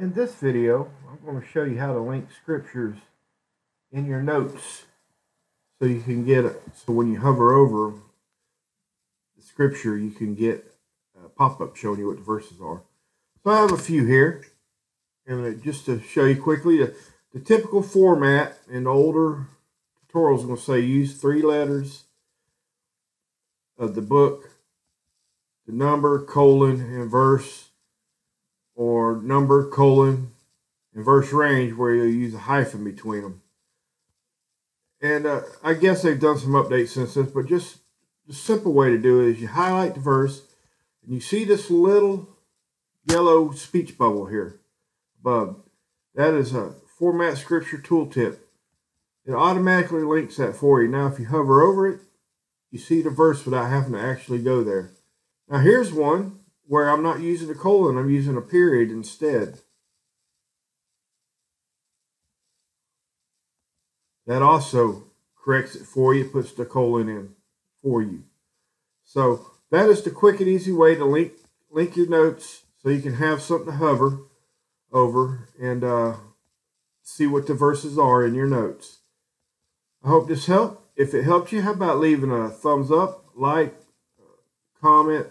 In this video, I'm going to show you how to link scriptures in your notes so you can get it. So when you hover over the scripture, you can get a pop-up showing you what the verses are. So I have a few here. And just to show you quickly, the, the typical format in older tutorials is going to say use three letters of the book, the number, colon, and verse or number, colon, and verse range where you use a hyphen between them. And uh, I guess they've done some updates since this, but just the simple way to do it is you highlight the verse and you see this little yellow speech bubble here above. That is a format scripture tooltip. It automatically links that for you. Now, if you hover over it, you see the verse without having to actually go there. Now, here's one where I'm not using a colon, I'm using a period instead. That also corrects it for you, puts the colon in for you. So that is the quick and easy way to link link your notes so you can have something to hover over and uh, see what the verses are in your notes. I hope this helped. If it helped you, how about leaving a thumbs up, like, comment,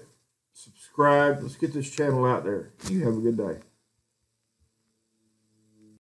subscribe. Let's get this channel out there. You have a good day.